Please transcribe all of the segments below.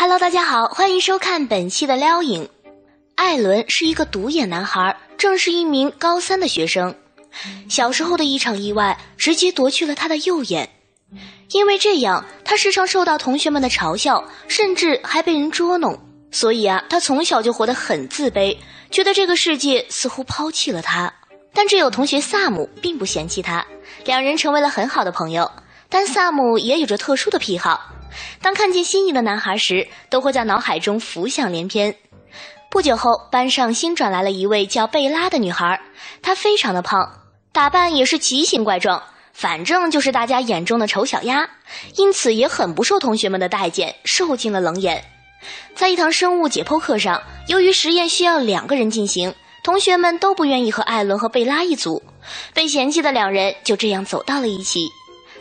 Hello，大家好，欢迎收看本期的撩影。艾伦是一个独眼男孩，正是一名高三的学生。小时候的一场意外，直接夺去了他的右眼。因为这样，他时常受到同学们的嘲笑，甚至还被人捉弄。所以啊，他从小就活得很自卑，觉得这个世界似乎抛弃了他。但只有同学萨姆并不嫌弃他，两人成为了很好的朋友。但萨姆也有着特殊的癖好，当看见心仪的男孩时，都会在脑海中浮想联翩。不久后，班上新转来了一位叫贝拉的女孩，她非常的胖，打扮也是奇形怪状，反正就是大家眼中的丑小鸭，因此也很不受同学们的待见，受尽了冷眼。在一堂生物解剖课上，由于实验需要两个人进行，同学们都不愿意和艾伦和贝拉一组，被嫌弃的两人就这样走到了一起。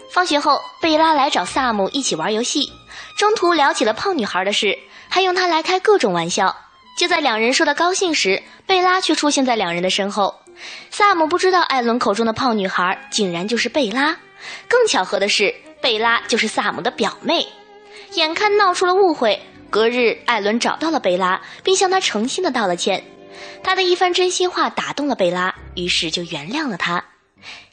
放学后，贝拉来找萨姆一起玩游戏，中途聊起了胖女孩的事，还用她来开各种玩笑。就在两人说的高兴时，贝拉却出现在两人的身后。萨姆不知道艾伦口中的胖女孩竟然就是贝拉，更巧合的是，贝拉就是萨姆的表妹。眼看闹出了误会，隔日艾伦找到了贝拉，并向她诚心的道了歉。他的一番真心话打动了贝拉，于是就原谅了他。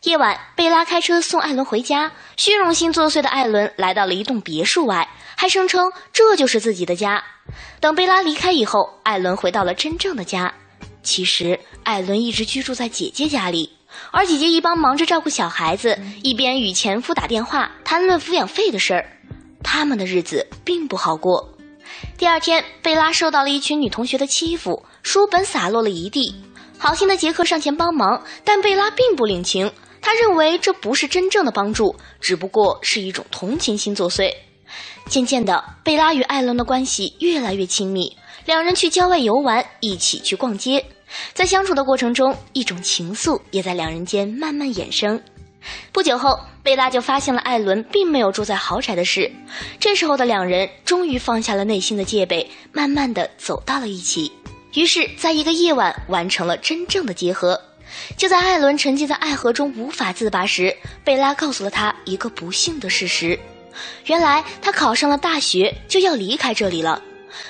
夜晚，贝拉开车送艾伦回家，虚荣心作祟的艾伦来到了一栋别墅外，还声称这就是自己的家。等贝拉离开以后，艾伦回到了真正的家。其实，艾伦一直居住在姐姐家里，而姐姐一帮忙着照顾小孩子，一边与前夫打电话谈论抚养费的事儿，他们的日子并不好过。第二天，贝拉受到了一群女同学的欺负，书本洒落了一地。好心的杰克上前帮忙，但贝拉并不领情，他认为这不是真正的帮助，只不过是一种同情心作祟。渐渐的，贝拉与艾伦的关系越来越亲密，两人去郊外游玩，一起去逛街，在相处的过程中，一种情愫也在两人间慢慢衍生。不久后，贝拉就发现了艾伦并没有住在豪宅的事，这时候的两人终于放下了内心的戒备，慢慢的走到了一起，于是，在一个夜晚完成了真正的结合。就在艾伦沉浸在爱河中无法自拔时，贝拉告诉了他一个不幸的事实。原来他考上了大学，就要离开这里了。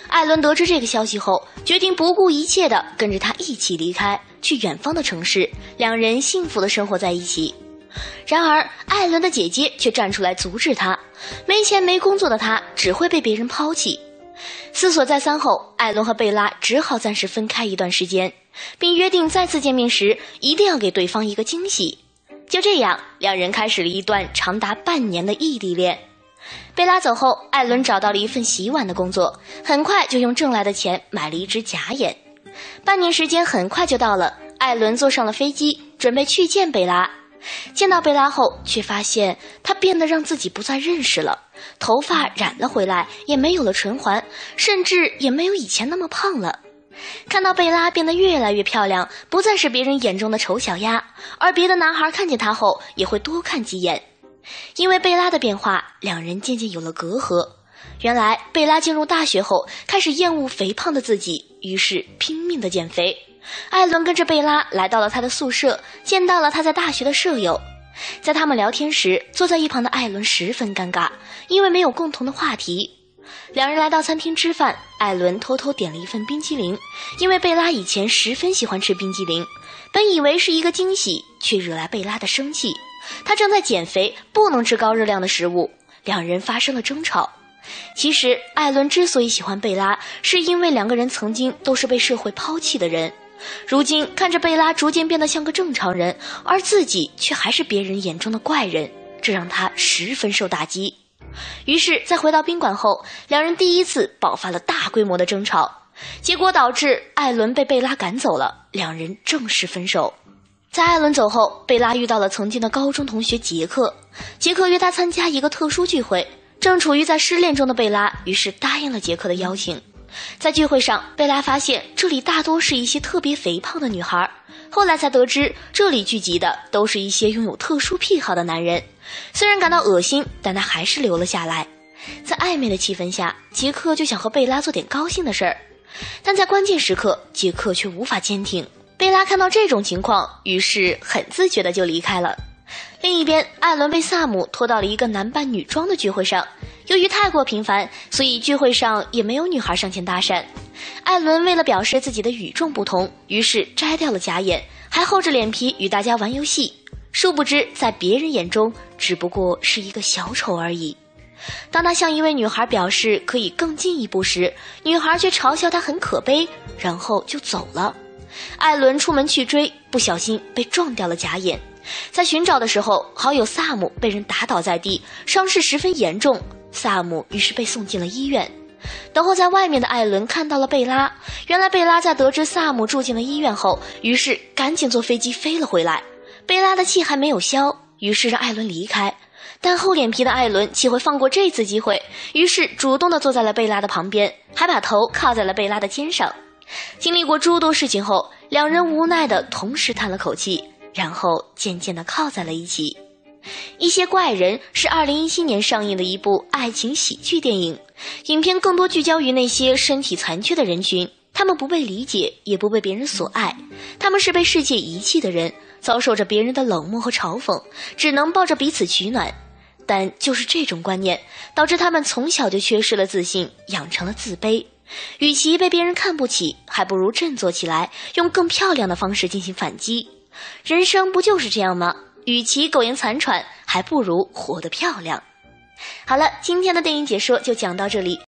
艾伦得知这个消息后，决定不顾一切的跟着他一起离开，去远方的城市，两人幸福的生活在一起。然而，艾伦的姐姐却站出来阻止他。没钱没工作的他，只会被别人抛弃。思索再三后，艾伦和贝拉只好暂时分开一段时间，并约定再次见面时一定要给对方一个惊喜。就这样，两人开始了一段长达半年的异地恋。贝拉走后，艾伦找到了一份洗碗的工作，很快就用挣来的钱买了一只假眼。半年时间很快就到了，艾伦坐上了飞机，准备去见贝拉。见到贝拉后，却发现她变得让自己不再认识了，头发染了回来，也没有了唇环，甚至也没有以前那么胖了。看到贝拉变得越来越漂亮，不再是别人眼中的丑小鸭，而别的男孩看见她后也会多看几眼。因为贝拉的变化，两人渐渐有了隔阂。原来，贝拉进入大学后开始厌恶肥胖的自己，于是拼命的减肥。艾伦跟着贝拉来到了他的宿舍，见到了他在大学的舍友。在他们聊天时，坐在一旁的艾伦十分尴尬，因为没有共同的话题。两人来到餐厅吃饭，艾伦偷偷点了一份冰激凌，因为贝拉以前十分喜欢吃冰激凌，本以为是一个惊喜，却惹来贝拉的生气。他正在减肥，不能吃高热量的食物。两人发生了争吵。其实，艾伦之所以喜欢贝拉，是因为两个人曾经都是被社会抛弃的人。如今看着贝拉逐渐变得像个正常人，而自己却还是别人眼中的怪人，这让他十分受打击。于是，在回到宾馆后，两人第一次爆发了大规模的争吵，结果导致艾伦被贝拉赶走了，两人正式分手。在艾伦走后，贝拉遇到了曾经的高中同学杰克，杰克约她参加一个特殊聚会。正处于在失恋中的贝拉，于是答应了杰克的邀请。在聚会上，贝拉发现这里大多是一些特别肥胖的女孩。后来才得知，这里聚集的都是一些拥有特殊癖好的男人。虽然感到恶心，但他还是留了下来。在暧昧的气氛下，杰克就想和贝拉做点高兴的事儿，但在关键时刻，杰克却无法坚挺。贝拉看到这种情况，于是很自觉的就离开了。另一边，艾伦被萨姆拖到了一个男扮女装的聚会上。由于太过频繁，所以聚会上也没有女孩上前搭讪。艾伦为了表示自己的与众不同，于是摘掉了假眼，还厚着脸皮与大家玩游戏。殊不知，在别人眼中，只不过是一个小丑而已。当他向一位女孩表示可以更进一步时，女孩却嘲笑他很可悲，然后就走了。艾伦出门去追，不小心被撞掉了假眼。在寻找的时候，好友萨姆被人打倒在地，伤势十分严重。萨姆于是被送进了医院。等候在外面的艾伦看到了贝拉，原来贝拉在得知萨姆住进了医院后，于是赶紧坐飞机飞了回来。贝拉的气还没有消，于是让艾伦离开。但厚脸皮的艾伦岂会放过这次机会？于是主动的坐在了贝拉的旁边，还把头靠在了贝拉的肩上。经历过诸多事情后，两人无奈的同时叹了口气，然后渐渐的靠在了一起。一些怪人是二零一七年上映的一部爱情喜剧电影，影片更多聚焦于那些身体残缺的人群，他们不被理解，也不被别人所爱，他们是被世界遗弃的人，遭受着别人的冷漠和嘲讽，只能抱着彼此取暖。但就是这种观念，导致他们从小就缺失了自信，养成了自卑。与其被别人看不起，还不如振作起来，用更漂亮的方式进行反击。人生不就是这样吗？与其苟延残喘，还不如活得漂亮。好了，今天的电影解说就讲到这里。